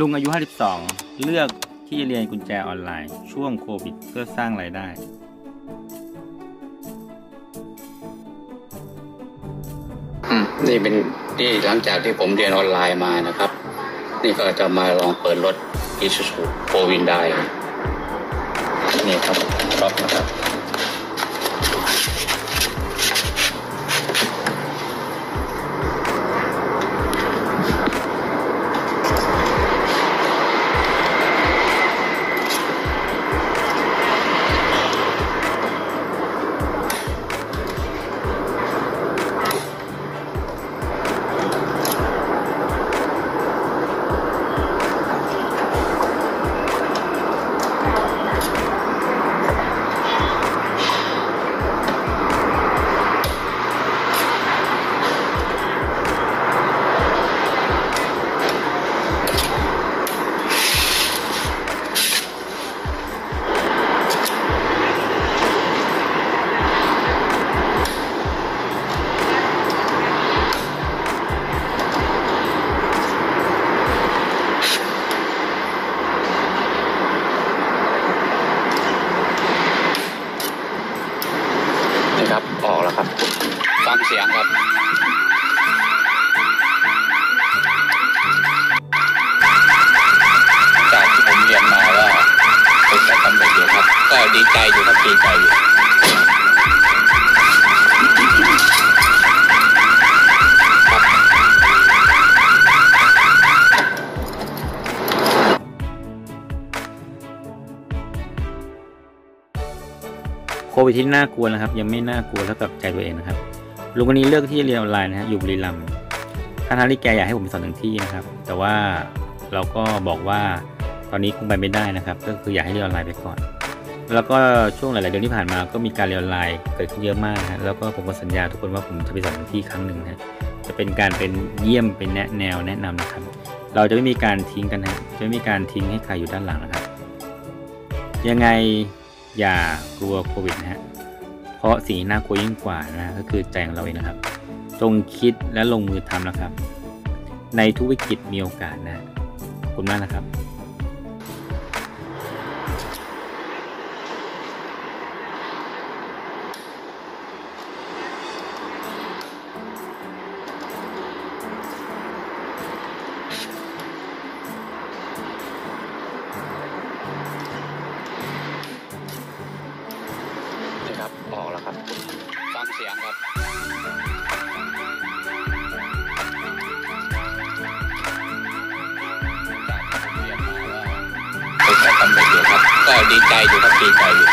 ลุงอายุ 52 เลือกที่จะเรียนกุญแจออนไลน์ ช่วงโควิด เพื่อสร้างรายได้อืมนี่เป็นนี่หลังจากที่ผมเรียนออนไลน์มานะครับ นี่ก็จะมาลองเปิดรถอิซูซูโฟวินได้นี่ครับรอบนะครับ ครับฟังเสียงครับจากที่ผมเรียนมาว่าผมได้ทำแบบอยู่ครับ ก็ดีใจอยู่ครับดีใจอยู่ ควิดที่น่ากลัวนะครับ ยังไม่น่ากลัวเท่ากับใจตัวเองนะครับลุงคนนี้เลือกที่จะเรียนออนไลน์นะฮะอยู่บุรีรัมย์ท่านที่แกอยากให้ผมไปสอนถึงที่นะครับ แต่ว่าเราก็บอกว่าตอนนี้คงไปไม่ได้นะครับ ก็คืออยากให้เรียนออนไลน์ไปก่อน แล้วก็ช่วงหลาย ๆ เดือนที่ผ่านมาก็มีการเรียนออนไลน์เกิดขึ้นเยอะมากนะฮะแล้วก็ผมก็สัญญาทุกคนว่าผมจะไปสอนถึงที่ครั้งหนึ่งนะฮะจะเป็นการเป็นเยี่ยมเป็นแนะแนวแนะนำนะครับ เราจะไม่มีการทิ้งกันนะจะไม่มีการทิ้งให้ใครอยู่ด้านหลังนะครับ ยังไง อย่ากลัวโควิดนะฮะ เพราะสิ่งที่น่ากลัวยิ่งกว่านะก็คือใจของเราเองนะครับ จงคิดและลงมือทำนะครับ ในทุกวิกฤตมีโอกาสนะขอบคุณมากนะครับ ออกแล้วครับฟังเสียงครับจากที่ผมเรียนมาว่าผมได้ทำแบบอยู่ครับก็ดีใจอยู่ครับดีใจอยู่